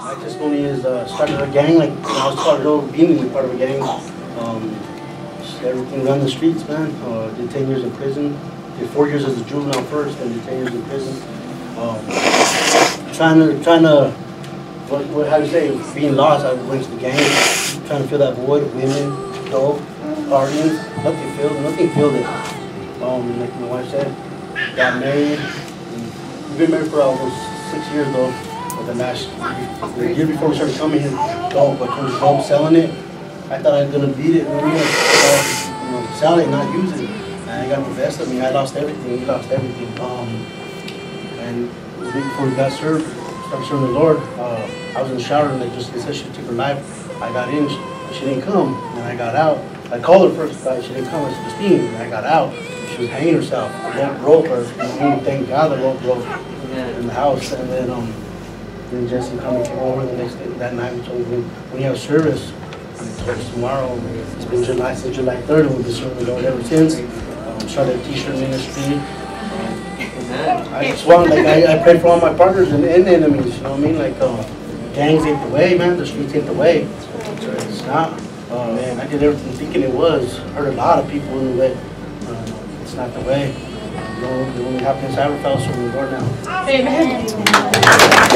My testimony is uh, started a gang, like when I was part of being part of a gang. Um, everything around the streets, man. Uh, did 10 years in prison. Did four years as a juvenile first, and did 10 years in prison. Um, trying to, trying to, what, what, how do you say, being lost, I went to the gang, trying to fill that void, women, dope, partying, nothing filled, nothing filled it. Um, like my wife said, got married. We've been married for almost six years though. But the last, the year before we started coming here, dope, but when dope selling it, I thought I was gonna beat it, and we you know, it, not use it. And I got the best of me. I lost everything. We lost everything. Um, and the week before we got served, started serving the Lord. Uh, I was in the shower and they just they said she took her knife. I got in, she, didn't come, and I got out. I called her first, but she didn't come. I said, Christine, and I got out. She was hanging herself. The rope broke her. And thank God the rope broke in the house. And then um, then Jesse come came over the next day, that night. We told him when you have service. And tomorrow. It's been July since July 3rd, and we've been serving the Lord ever since. Um, started a T-shirt ministry. I just want, like, I, I pray for all my partners and, and enemies, you know what I mean? Like, uh, gangs ain't the way, man. The streets ain't the way. It's not. Uh, man, I did everything thinking it was. Hurt a lot of people in the way. It's not the way. You know, the only happiness I ever felt was from the Lord now. Amen.